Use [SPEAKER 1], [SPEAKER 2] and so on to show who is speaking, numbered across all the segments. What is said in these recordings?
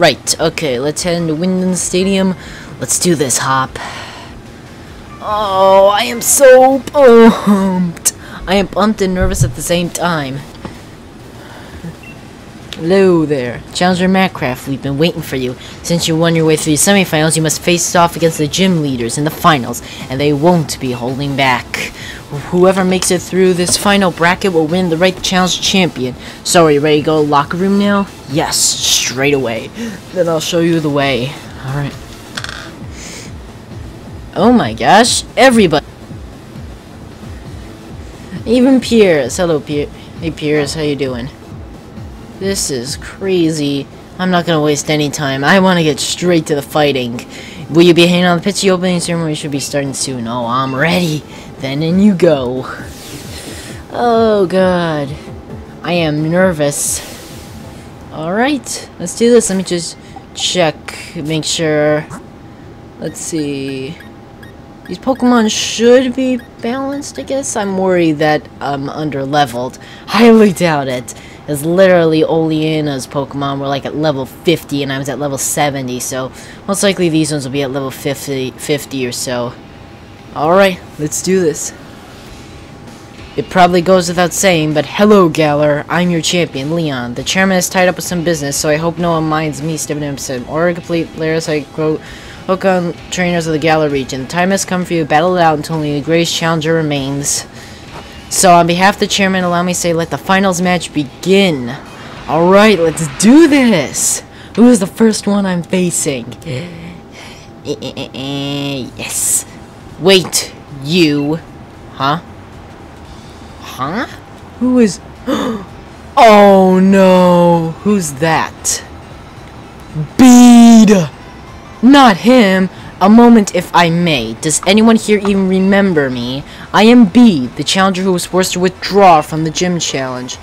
[SPEAKER 1] Right, okay, let's head into Wyndon Stadium. Let's do this, Hop. Oh, I am so pumped. I am pumped and nervous at the same time. Hello there. Challenger Mattcraft, we've been waiting for you. Since you won your way through the semifinals, you must face off against the gym leaders in the finals, and they won't be holding back. Whoever makes it through this final bracket will win the right challenge champion. So are you ready to go to locker room now? Yes, straight away. Then I'll show you the way. Alright. Oh my gosh, everybody. Even Piers. Hello, Piers. Hey, Piers, how you doing? This is crazy. I'm not gonna waste any time. I want to get straight to the fighting. Will you be hanging on the pitch? The opening ceremony should be starting soon. Oh, I'm ready. Then in you go. Oh, God. I am nervous. Alright, let's do this. Let me just check, make sure. Let's see. These Pokemon should be balanced, I guess. I'm worried that I'm under-leveled. Highly doubt it. As literally Oleana's Pokemon were like at level 50 and I was at level 70, so most likely these ones will be at level 50, 50 or so. Alright, let's do this. It probably goes without saying, but hello, Galar. I'm your champion, Leon. The chairman is tied up with some business, so I hope no one minds me stepping in some or complete layers I quote hook on trainers of the Galar region. The time has come for you to battle it out until only the greatest challenger remains. So on behalf of the chairman, allow me to say let the finals match begin. Alright, let's do this! Who is the first one I'm facing? yes. Wait, you. Huh? Huh? Who is... oh no! Who's that? Bede! Not him! A moment, if I may. Does anyone here even remember me? I am Bede, the challenger who was forced to withdraw from the gym challenge.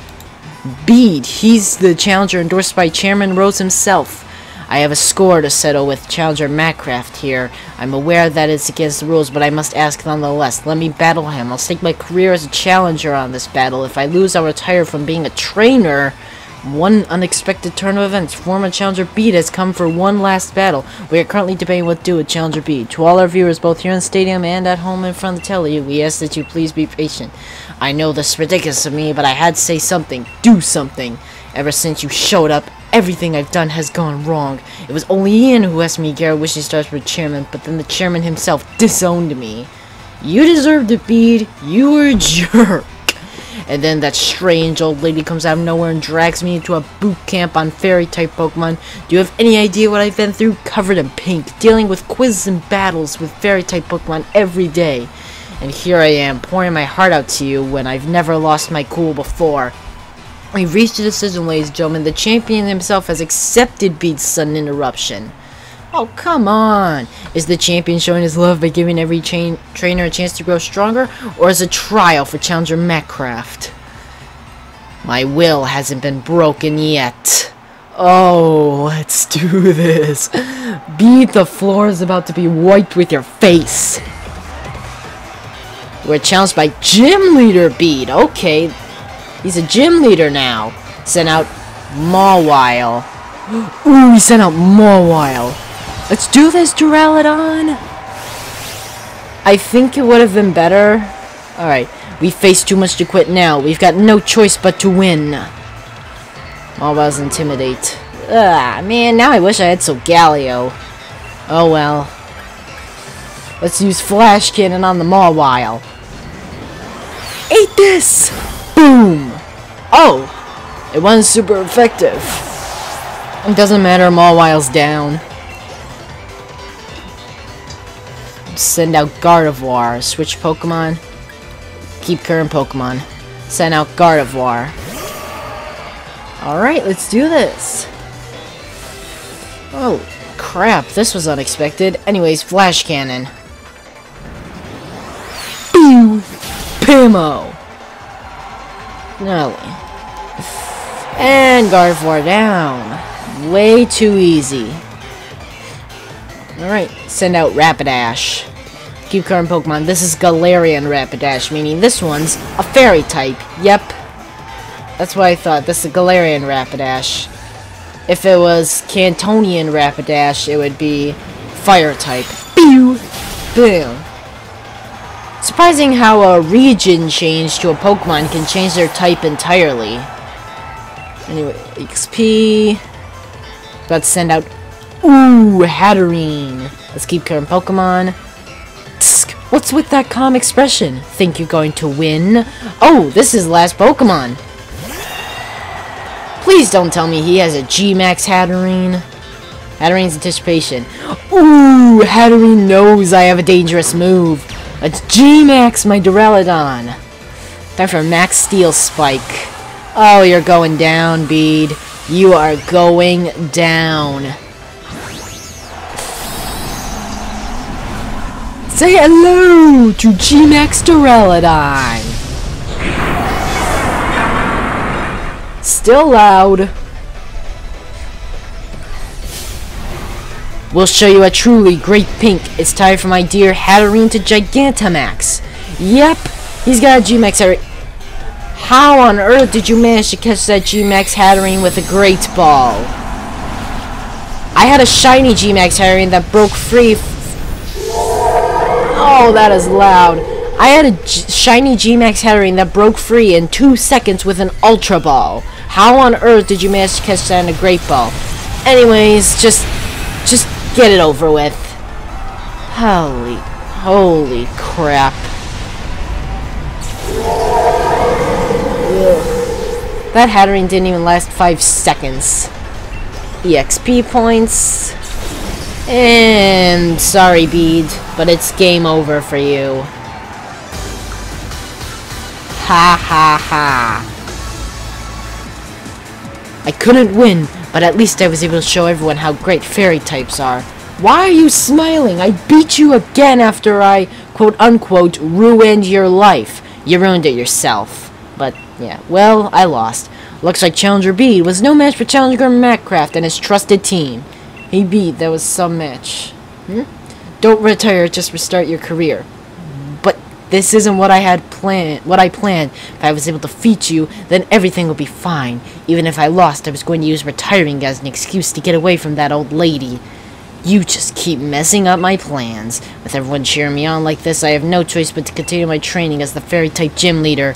[SPEAKER 1] Bede, he's the challenger endorsed by Chairman Rose himself. I have a score to settle with Challenger Mattcraft here. I'm aware that it's against the rules, but I must ask nonetheless. Let me battle him. I'll stake my career as a challenger on this battle. If I lose, I'll retire from being a trainer. One unexpected turn of events. Former Challenger Bede has come for one last battle. We are currently debating what to do with Challenger Bede. To all our viewers, both here in the stadium and at home in front of the telly, we ask that you please be patient. I know this is ridiculous of me, but I had to say something. Do something. Ever since you showed up, everything I've done has gone wrong. It was only Ian who asked me get wishing stars for chairman, but then the chairman himself disowned me. You deserved it, Bede. You were a jerk. And then that strange old lady comes out of nowhere and drags me into a boot camp on fairy-type Pokemon. Do you have any idea what I've been through? Covered in pink, dealing with quizzes and battles with fairy-type Pokemon every day. And here I am, pouring my heart out to you when I've never lost my cool before. We've reached a decision, ladies and gentlemen. The champion himself has accepted Bede's sudden interruption. Oh, come on. Is the champion showing his love by giving every trainer a chance to grow stronger? Or is it a trial for Challenger Mattcraft? My will hasn't been broken yet. Oh, let's do this. Bede the floor is about to be wiped with your face. We're challenged by Gym Leader Bede. Okay, he's a gym leader now. Sent out Mawile. Ooh, he sent out Mawile. Let's do this, Duraludon! I think it would have been better. Alright, we face too much to quit now. We've got no choice but to win. Mawile's Intimidate. Ah, man, now I wish I had Solgaleo. Oh well. Let's use Flash Cannon on the Mawile. Eat this! Boom! Oh! It wasn't super effective. It doesn't matter, Mawile's down. Send out Gardevoir. Switch Pokemon. Keep current Pokemon. Send out Gardevoir. Alright, let's do this. Oh, crap. This was unexpected. Anyways, Flash Cannon. Pew! Pamo! No. And Gardevoir down. Way too easy. Alright, send out Rapidash. Keep current Pokemon. This is Galarian Rapidash, meaning this one's a fairy type. Yep. That's what I thought. This is Galarian Rapidash. if it was Kantonian Rapidash, it would be fire type. Pew! Boom. Surprising how a region change to a Pokemon can change their type entirely. Anyway, XP. About to send out. Ooh, Hatterene. Let's keep current Pokemon. Tsk, what's with that calm expression? Think you're going to win? Oh, this is last Pokemon. Please don't tell me he has a G-Max Hatterene. Hatterene's anticipation. Ooh, Hatterene knows I have a dangerous move. Let's G-Max my Duraludon. Time for Max Steel Spike. Oh, you're going down, Bede. You are going down. Say hello to G-Max Duraludon. Still loud. We'll show you a truly great pink. It's time for my dear Hatterene to Gigantamax. Yep, he's got a G-Max. How on earth did you manage to catch that G-Max Hatterene with a Great Ball? I had a shiny G-Max Hatterene that broke free. oh, that is loud. I had a G shiny G-Max Hatterene that broke free in two seconds with an Ultra Ball. How on earth did you manage to catch that in a Great Ball? Anyways, just, just get it over with. Holy, holy crap. That Hatterene didn't even last 5 seconds. EXP points. And sorry, Bede, but it's game over for you. Ha ha ha. I couldn't win, but at least I was able to show everyone how great fairy types are. Why are you smiling? I beat you again after I, quote unquote, ruined your life. You ruined it yourself. But, yeah, well, I lost. Looks like Challenger B was no match for Challenger Mattcraft and his trusted team. Hey Bede, that was some match. Hmm? Don't retire, just restart your career. But this isn't what I had planned. What I planned. If I was able to defeat you, then everything would be fine. Even if I lost, I was going to use retiring as an excuse to get away from that old lady. You just keep messing up my plans. With everyone cheering me on like this, I have no choice but to continue my training as the fairy-type gym leader.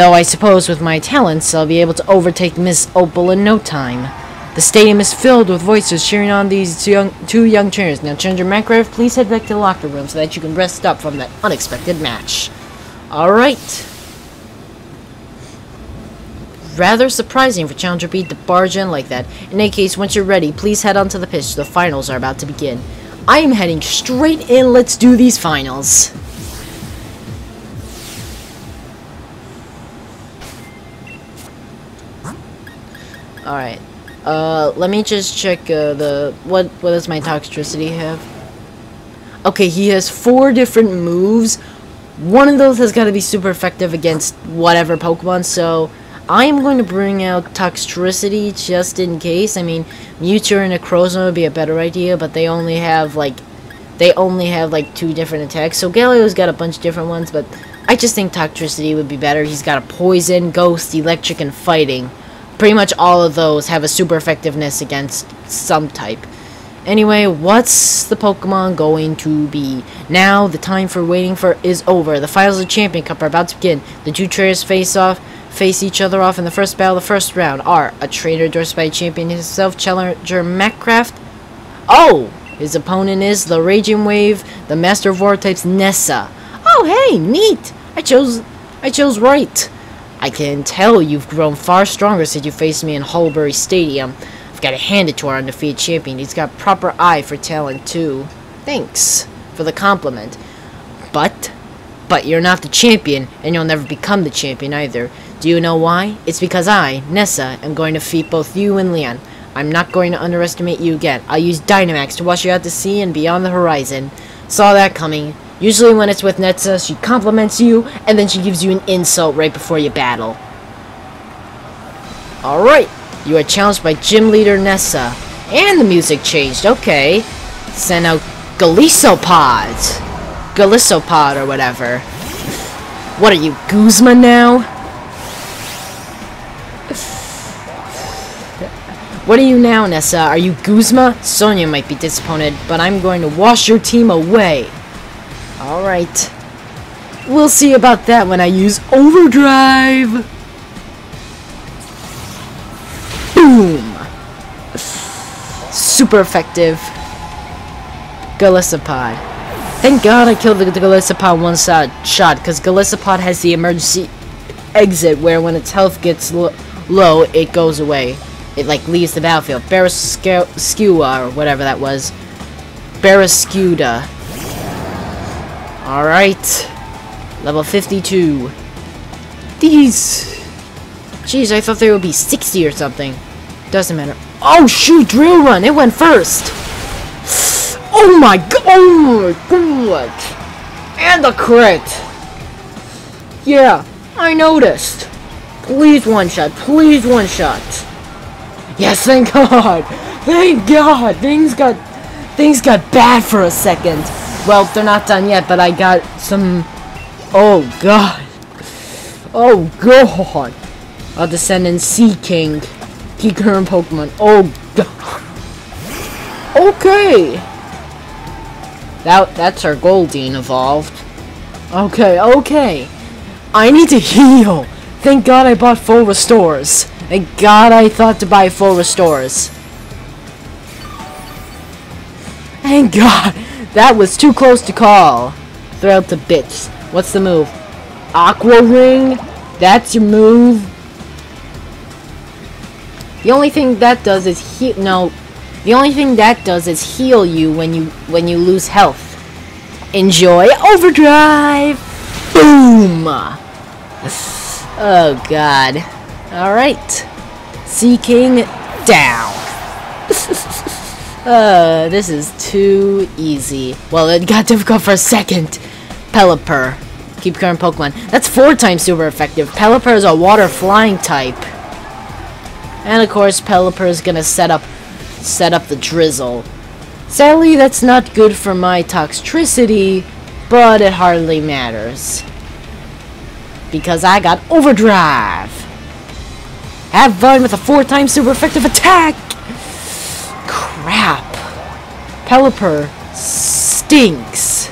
[SPEAKER 1] Though I suppose with my talents, I'll be able to overtake Miss Opal in no time. The stadium is filled with voices cheering on these two young, two young trainers. Now, Challenger Mattcraft, please head back to the locker room so that you can rest up from that unexpected match. Alright. Rather surprising for Challenger Bede to barge in like that. In any case, once you're ready, please head onto the pitch. The finals are about to begin. I am heading straight in. Let's do these finals. Alright. Uh, let me just check uh, the... What, what does my Toxtricity have? Okay, he has four different moves. One of those has got to be super effective against whatever Pokemon, so... I'm going to bring out Toxtricity just in case. I mean, Mewtwo and Necrozma would be a better idea, but they only have, like... They only have, like, two different attacks. Solgaleo's got a bunch of different ones, but... I just think Toxtricity would be better. He's got a Poison, Ghost, Electric, and Fighting pretty much all of those have a super effectiveness against some type. Anyway, what's the Pokemon going to be? Now, the time for waiting for is over. The finals of the Champion Cup are about to begin. The two trainers face off, face each other off in the first battle of the first round are a trainer endorsed by champion himself, Challenger Mattcraft. Oh! His opponent is the Raging Wave, the Master of War types Nessa. Oh, hey, neat! I chose, I chose right. I can tell you've grown far stronger since you faced me in Hulbury Stadium. I've got to hand it to our undefeated champion. He's got proper eye for talent, too. Thanks for the compliment. But, but you're not the champion, and you'll never become the champion either. Do you know why? It's because I, Nessa, am going to defeat both you and Leon. I'm not going to underestimate you again. I'll use Dynamax to wash you out to sea and beyond the horizon. Saw that coming. Usually when it's with Nessa, she compliments you, and then she gives you an insult right before you battle. Alright, you are challenged by gym leader Nessa. And the music changed, okay. Send out. Golisopod or whatever. What are you, Guzma now? What are you now, Nessa? Are you Guzma? Sonia might be disappointed, but I'm going to wash your team away. Alright. We'll see about that when I use Overdrive! Boom! Super effective. Golisopod. Thank God I killed the, the Golisopod one shot, because Golisopod has the emergency exit where when its health gets lo low, it goes away. It like leaves the battlefield. Barraskewda, or whatever that was. Barraskewda. Alright. Level 52. These... Jeez, I thought they would be 60 or something. Doesn't matter. Oh shoot, drill run! It went first! Oh my god! Oh my god! And a crit! Yeah, I noticed. Please one shot. Please one shot. Yes, thank God. Thank God. Things got things got bad for a second. Well, they're not done yet, but I got some. Oh God. Oh God. I'll descend in Seaking. Key current Pokemon. Oh God. Okay. That that's our Goldeen evolved. Okay, okay. I need to heal. Thank God I bought full restores. Thank God I thought to buy full restores. Thank God. That was too close to call. Throw out the bits. What's the move? Aqua Ring? That's your move? The only thing that does is heal. No, the only thing that does is heal you when you when you lose health. Enjoy overdrive. Boom. Oh God. All right. Seaking down. Uh, this is too easy. Well, it got difficult for a second. Pelipper. Keep current Pokemon. That's four times super effective. Pelipper is a water flying type. And of course, Pelipper is gonna set up set up the drizzle. Sadly, that's not good for my Toxtricity, but it hardly matters. Because I got overdrive. Have fun with a four times super effective attack! Pelipper stinks.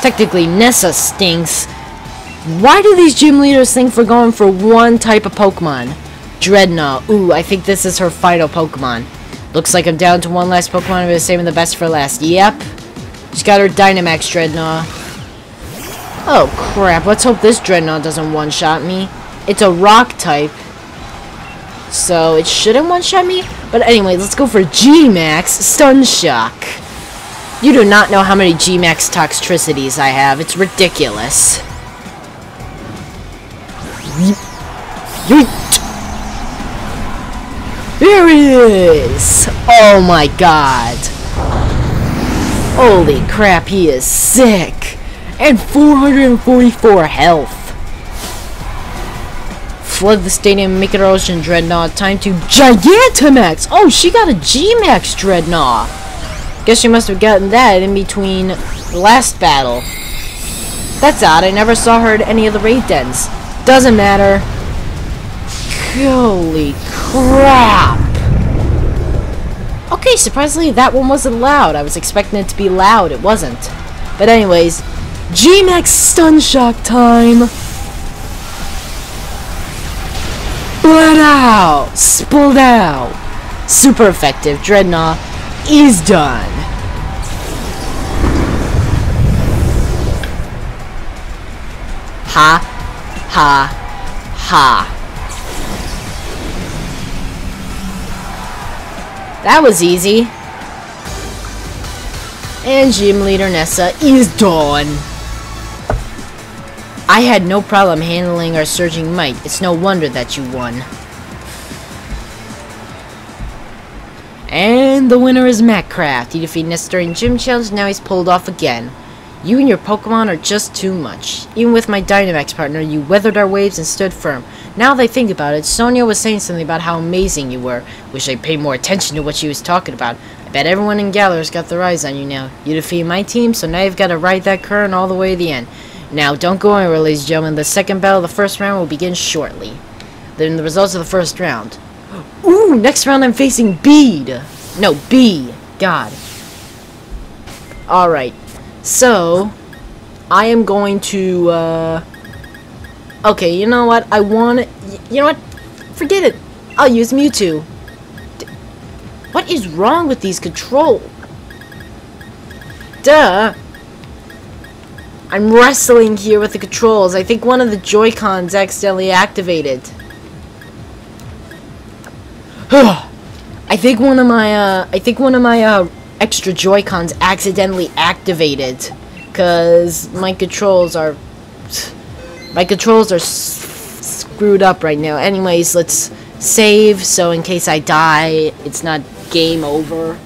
[SPEAKER 1] Technically, Nessa stinks. Why do these gym leaders think we're going for one type of Pokemon? Drednaw. Ooh, I think this is her final Pokemon. Looks like I'm down to one last Pokemon, I'm saving the best for last. Yep. She's got her Dynamax Drednaw. Oh, crap. Let's hope this Drednaw doesn't one-shot me. It's a rock type. So, it shouldn't one-shot me. But anyway, let's go for G-Max Stun Shock. You do not know how many G-Max Toxtricities I have. It's ridiculous. Yeet. he is! Oh my god. Holy crap, he is sick! And 444 health. Flood the stadium, make it Ocean Drednaw. Time to Gigantamax! Oh, she got a G-Max Drednaw. Guess she must have gotten that in between the last battle. That's odd, I never saw her at any of the raid dens. Doesn't matter. Holy crap! Okay, surprisingly, that one wasn't loud. I was expecting it to be loud. It wasn't. But anyways, G-Max Stun Shock time! Blood out! Spilled out! Super effective. Drednaw is done. Ha. Ha. Ha. That was easy. And Gym Leader Nessa is done. I had no problem handling our surging might. It's no wonder that you won. And the winner is Mattcraft. He defeated Nessa during Gym Challenge, now he's pulled off again. You and your Pokemon are just too much. Even with my Dynamax partner, you weathered our waves and stood firm. Now that I think about it, Sonia was saying something about how amazing you were. Wish I paid more attention to what she was talking about. I bet everyone in Galar's got their eyes on you now. You defeated my team, so now you've got to ride that current all the way to the end. Now, don't go anywhere, ladies and gentlemen. The second battle of the first round will begin shortly. Then the results of the first round. Ooh, next round I'm facing Bede. No, Bea. God. Alright. So, I am going to, uh... Okay, you know what? I want. You know what? Forget it. I'll use Mewtwo. D what is wrong with these controls? Duh. I'm wrestling here with the controls. I think one of the Joy-Cons accidentally activated. I think one of my, uh, I think one of my, uh, extra Joy-Cons accidentally activated. Because my controls are... My controls are screwed up right now. Anyways, let's save, so in case I die, it's not game over.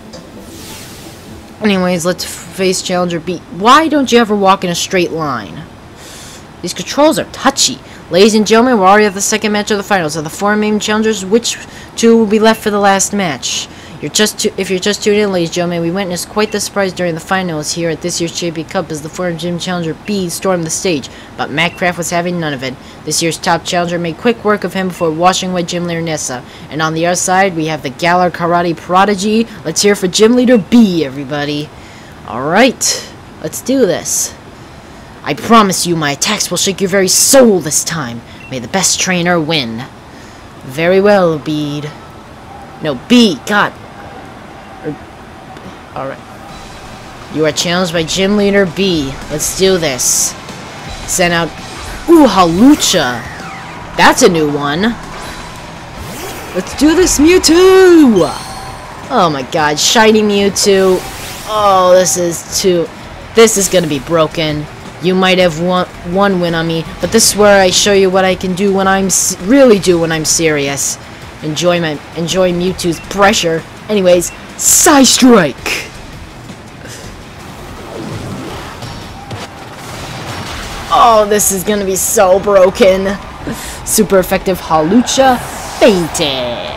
[SPEAKER 1] Anyways, let's face Challenger B. Why don't you ever walk in a straight line? These controls are touchy. Ladies and gentlemen, we're already at the second match of the finals. Of the four main challengers, which two will be left for the last match? You're just if you're just tuning in, ladies and gentlemen, we witnessed quite the surprise during the finals here at this year's JP Cup as the former gym challenger B stormed the stage, but Matt was having none of it. This year's top challenger made quick work of him before washing away gym leader Nessa. And on the other side, we have the Galar Karate Prodigy. Let's hear for gym leader Bea, everybody. Alright, let's do this. I promise you my attacks will shake your very soul this time. May the best trainer win. Very well, Bede. No, Bea, God, Alright. You are challenged by Gym Leader Bea. Let's do this. Send out... Ooh, Hawlucha! That's a new one. Let's do this, Mewtwo! Oh my god, Shiny Mewtwo. Oh, this is too... This is gonna be broken. You might have one, one win on me, but this is where I show you what I can do when I'm... Really do when I'm serious. Enjoy my... Enjoy Mewtwo's pressure. Anyways, Psy Strike! Oh, this is gonna be so broken. Super effective Hawlucha fainted.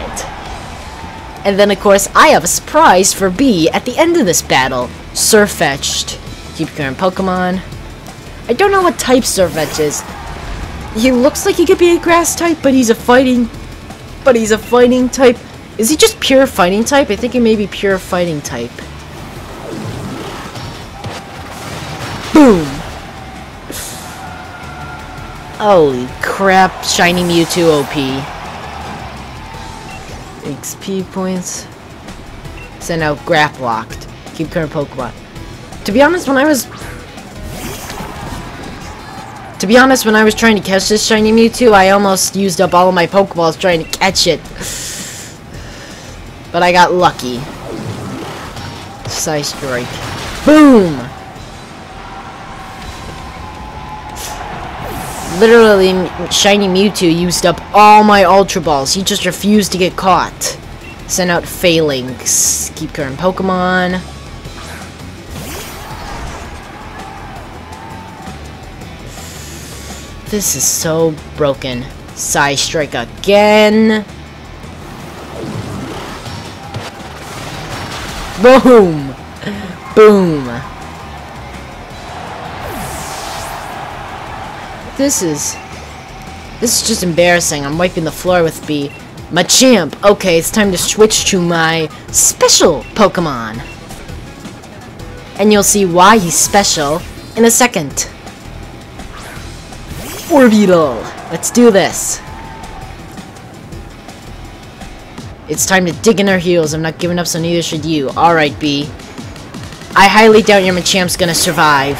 [SPEAKER 1] And then, of course, I have a surprise for Bea at the end of this battle. Sirfetch'd. Keep current Pokemon. I don't know what type Sirfetch'd is. He looks like he could be a grass type, but he's a fighting... But he's a fighting type. Is he just pure fighting type? I think he may be pure fighting type. Boom! Holy crap, Shiny Mewtwo OP. XP points. Send out Grapploct. Keep current Pokemon. To be honest, when I was... To be honest, when I was trying to catch this Shiny Mewtwo, I almost used up all of my Pokeballs trying to catch it. But I got lucky. Psy Strike. Boom! Literally, Shiny Mewtwo used up all my Ultra Balls. He just refused to get caught. Sent out Falinks. Keep current Pokemon. This is so broken. Psy Strike again. Boom! Boom! This is... This is just embarrassing. I'm wiping the floor with Bea. Machamp! Okay, it's time to switch to my special Pokemon. And you'll see why he's special in a second. Orbeetle! Let's do this. It's time to dig in our heels. I'm not giving up, so neither should you. Alright, Bea. I highly doubt your Machamp's gonna survive.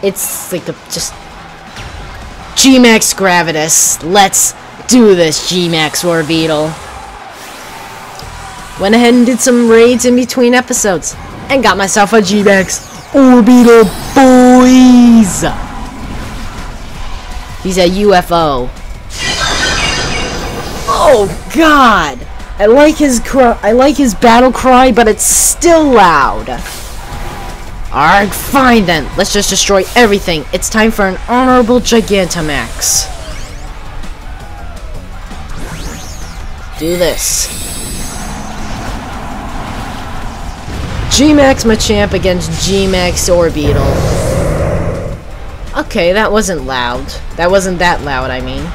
[SPEAKER 1] It's like a just... G-Max Gravitas. Let's do this, G-Max Orbeetle. Went ahead and did some raids in between episodes. And got myself a G-Max Orbeetle boys! He's a UFO. Oh God! I like his cry. I like his battle cry, but it's still loud. Alright, fine then. Let's just destroy everything. It's time for an honorable Gigantamax. Do this. G-Max Machamp against G-Max Orbeetle. Okay, that wasn't loud. That wasn't that loud, I mean.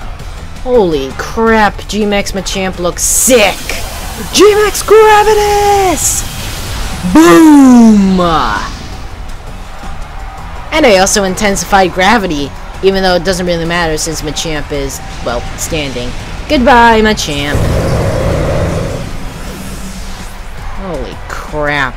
[SPEAKER 1] Holy crap, G-Max Machamp looks sick! G-Max Gravitas! Boom! And I also intensified gravity, even though it doesn't really matter since Machamp is, well, standing. Goodbye, Machamp. Holy crap.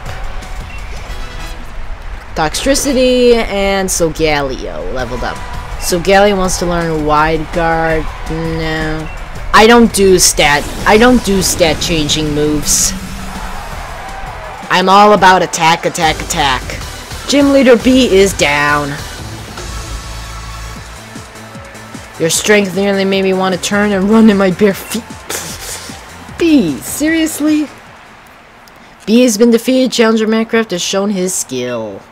[SPEAKER 1] Toxtricity and Solgaleo leveled up. Solgaleo wants to learn Wide Guard. No. I don't do stat. I don't do stat changing moves. I'm all about attack, attack, attack. Gym Leader Bea is down. Your strength nearly made me want to turn and run in my bare feet. Bea, seriously? Bea has been defeated. Challenger Minecraft has shown his skill.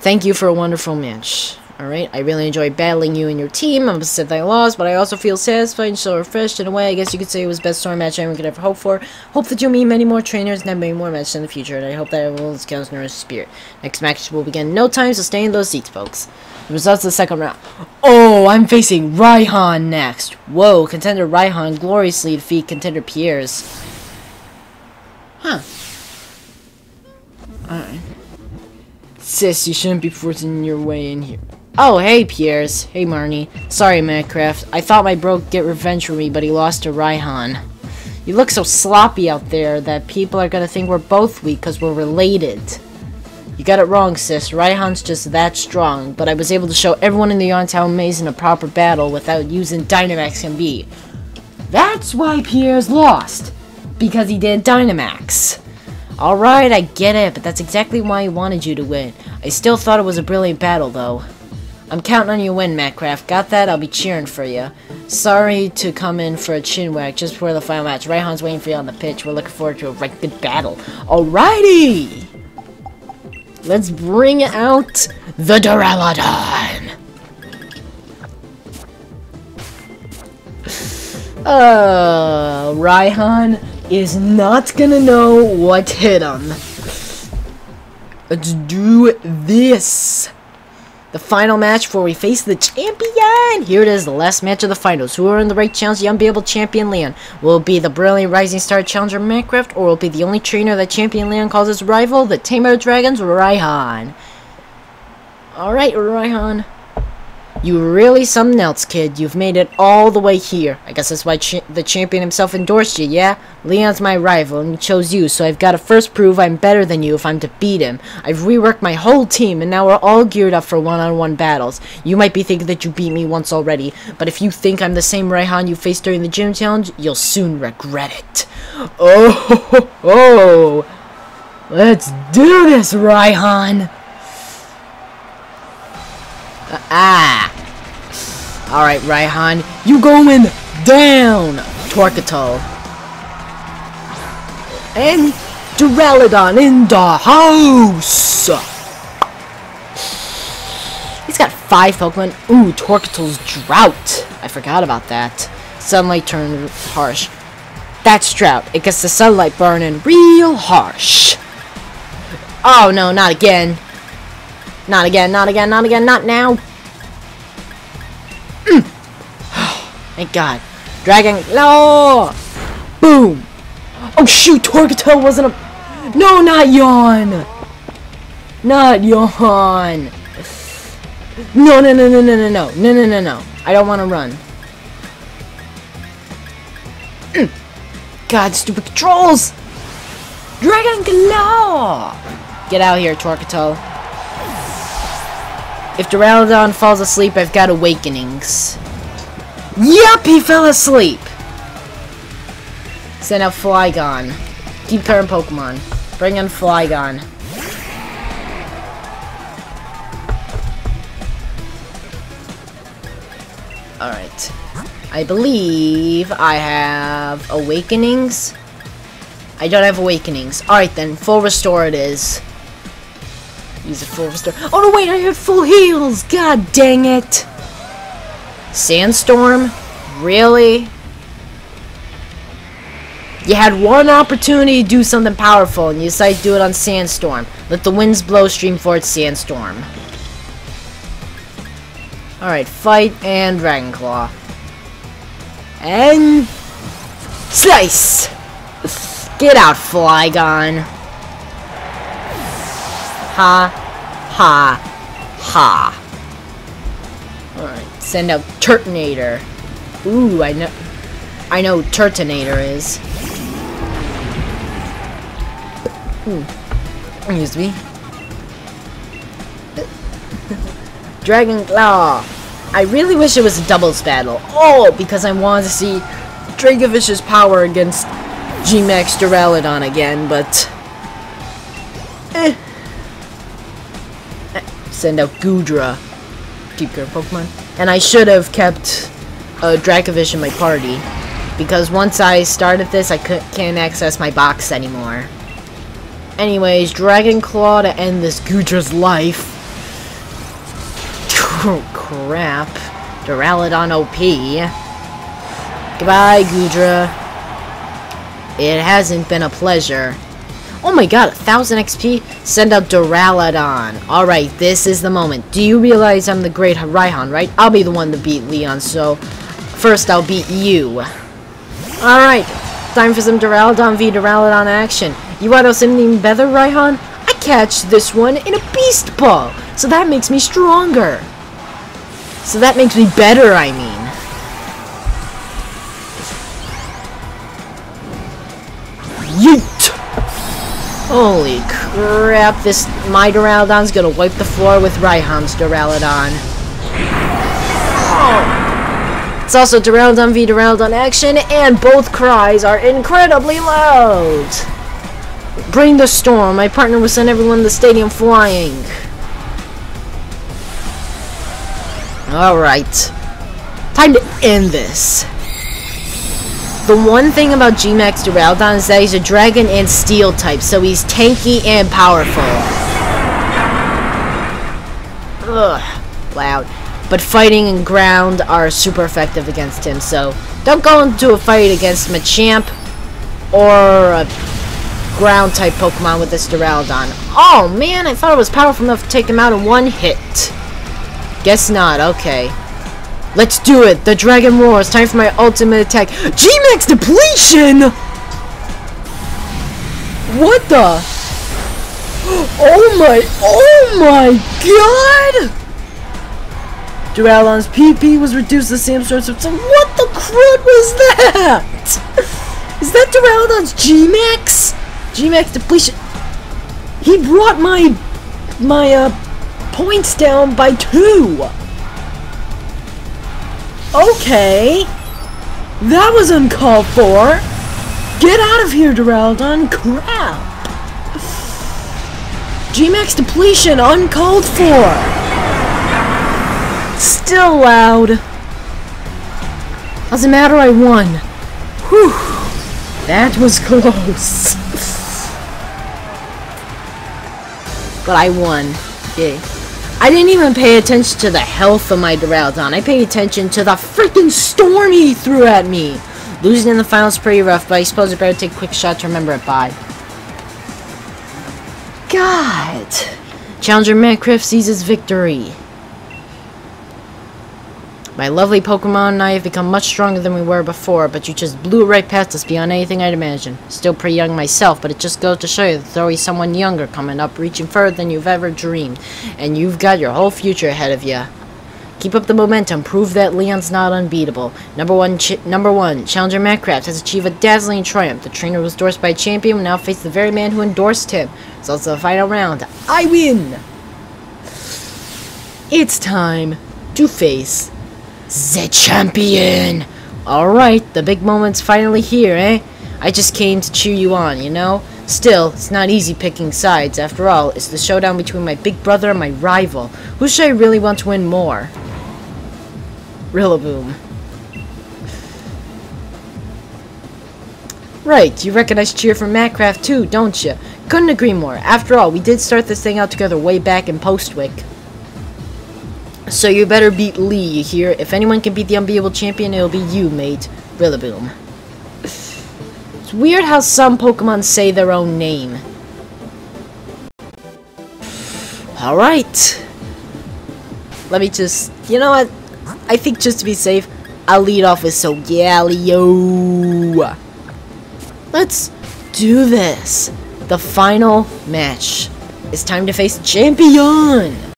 [SPEAKER 1] Thank you for a wonderful match. Alright, I really enjoy battling you and your team. I'm upset that I lost, but I also feel satisfied and so refreshed in a way. I guess you could say it was the best storm match anyone could ever hope for. Hope that you'll meet many more trainers and have many more matches in the future, and I hope that everyone counts Nurse Spirit. Next match will begin in no time, so stay in those seats, folks. The results of the second round. Oh, I'm facing Raihan next. Whoa, contender Raihan gloriously defeat contender Piers. Huh. Alright. Sis, you shouldn't be forcing your way in here. Oh, hey, Piers. Hey, Marnie. Sorry, Minecraft. I thought my bro get revenge for me, but he lost to Raihan. You look so sloppy out there that people are gonna think we're both weak because we're related. You got it wrong, sis. Raihan's just that strong, but I was able to show everyone in the yards how amazing a proper battle without using Dynamax can be. That's why Piers lost. Because he did Dynamax. Alright, I get it, but that's exactly why he wanted you to win. I still thought it was a brilliant battle, though. I'm counting on you win, Mattcraft. Got that? I'll be cheering for you. Sorry to come in for a chin whack just before the final match. Raihan's waiting for you on the pitch. We're looking forward to a right good battle. Alrighty! Let's bring out the Duraludon! Uh, Raihan is not gonna know what hit him. Let's do this. The final match before we face the champion! Here it is, the last match of the finals. Who are in the right challenge the unbeatable champion Leon? Will it be the brilliant rising star challenger Minecraft, or will it be the only trainer that champion Leon calls his rival, the Tamer Dragons, Raihan? Alright, Raihan. You really something else, kid. You've made it all the way here. I guess that's why ch the champion himself endorsed you, yeah? Leon's my rival, and he chose you, so I've got to first prove I'm better than you if I'm to beat him. I've reworked my whole team, and now we're all geared up for one-on-one -on -one battles. You might be thinking that you beat me once already, but if you think I'm the same Raihan you faced during the gym challenge, you'll soon regret it. Oh, ho, ho, ho. Let's do this, Raihan! Ah! Alright, Raihan, you going down! Torkotal. And Duraludon in the house! He's got five Pokemon. Ooh, Torkotal's Drought. I forgot about that. Sunlight turned harsh. That's Drought. It gets the sunlight burning real harsh. Oh, no, not again. Not again, not again, not again, not now. Mm. Thank God. Dragon. No! Boom! Oh shoot, Torkotal wasn't a... No, not Yawn! Not Yawn! No, no, no, no, no, no, no, no, no, no, no. I don't want to run. Mm. God, stupid controls! Dragon Claw! Get out here, Torkotal. If Duraludon falls asleep, I've got Awakenings. Yep, he fell asleep! Send out Flygon. Keep current Pokemon. Bring in Flygon. Alright. I believe I have Awakenings. I don't have Awakenings. Alright then, full restore it is. Use a full restore. Oh no, wait, I had full heals! God dang it! Sandstorm? Really? You had one opportunity to do something powerful, and you decided to do it on Sandstorm. Let the winds blow, stream for its Sandstorm. Alright, fight and Dragon Claw. And slice! Get out, Flygon. Ha, ha, ha. Alright, send out Turtonator. Ooh, I know I know Turtonator is. Ooh. Excuse me. Dragon Claw. I really wish it was a doubles battle. Oh, because I wanted to see Dracovish's power against G-Max Duraludon again, but... Eh. Send out Goodra. Keep your Pokemon. And I should have kept uh, Dracovish in my party. Because once I started this, I can't access my box anymore. Anyways, Dragon Claw to end this Goodra's life. Oh, crap. Duraludon OP. Goodbye, Goodra. It hasn't been a pleasure. Oh my god, 1000 XP? Send out Duraludon. Alright, this is the moment. Do you realize I'm the great Raihan, right? I'll be the one to beat Leon, so first I'll beat you. Alright, time for some Duraludon v Duraludon action. You want to something better, Raihan? I catch this one in a Beast Ball, so that makes me stronger. So that makes me better, I mean. Yeet! Holy crap, this my Duraludon's gonna wipe the floor with Raihan's Duraludon. Oh. It's also Duraludon v Duraludon action, and both cries are incredibly loud! Bring the storm, my partner will send everyone in the stadium flying. Alright. Time to end this. The one thing about G-Max Duraludon is that he's a dragon and steel type, so he's tanky and powerful. Ugh, loud. But fighting and ground are super effective against him, so don't go into a fight against Machamp or a ground type Pokemon with this Duraludon. Oh man, I thought it was powerful enough to take him out in one hit. Guess not, okay. Let's do it! The Dragon Roars! Time for my ultimate attack! G-Max Depletion! What the? Oh my, oh my god! Duraludon's PP was reduced to the same source of What the crud was that? Is that Duraludon's G-Max? G-Max Depletion- He brought my, my, uh, points down by two! Okay! That was uncalled for! Get out of here, Duraludon! Crap! G-Max depletion uncalled for! Still loud! Doesn't matter, I won. Whew! That was close. but I won. Yay. I didn't even pay attention to the health of my Duraludon. I paid attention to the freaking storm he threw at me. Losing in the finals pretty rough, but I suppose I better take a quick shot to remember it by. God. Challenger Minecraft seizes victory. My lovely Pokemon and I have become much stronger than we were before, but you just blew right past us beyond anything I'd imagine. Still pretty young myself, but it just goes to show you that there's always someone younger coming up, reaching further than you've ever dreamed, and you've got your whole future ahead of you. Keep up the momentum, prove that Leon's not unbeatable. Number one, number one, Challenger Minecraft has achieved a dazzling triumph. The trainer was endorsed by a champion and now faces the very man who endorsed him. It's also the final round. I win! It's time to face the champion! Alright, the big moment's finally here, eh? I just came to cheer you on, you know? Still, it's not easy picking sides. After all, it's the showdown between my big brother and my rival. Who should I really want to win more? Rillaboom. Right, you recognize Cheer from Minecraft too, don't you? Couldn't agree more. After all, we did start this thing out together way back in Postwick. So you better beat Lee, hear? If anyone can beat the unbeatable champion, it'll be you, mate. Rillaboom. It's weird how some Pokemon say their own name. Alright. Let me just... You know what? I think just to be safe, I'll lead off with Solgaleo. Let's do this. The final match. It's time to face champion.